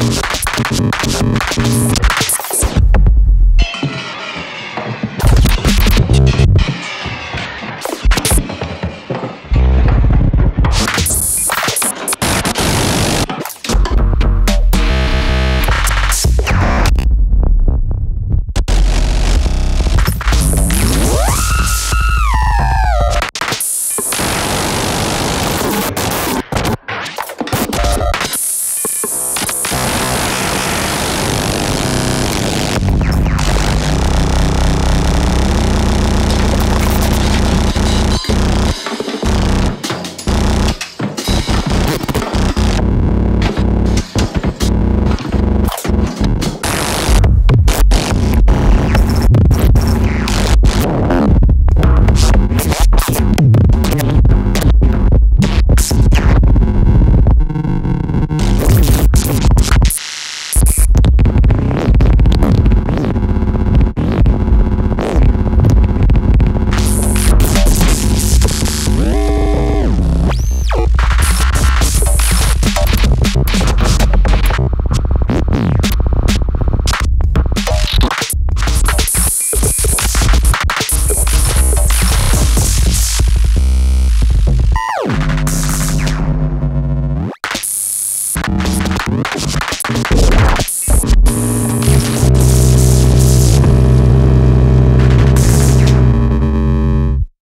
Thank you. ¡Suscríbete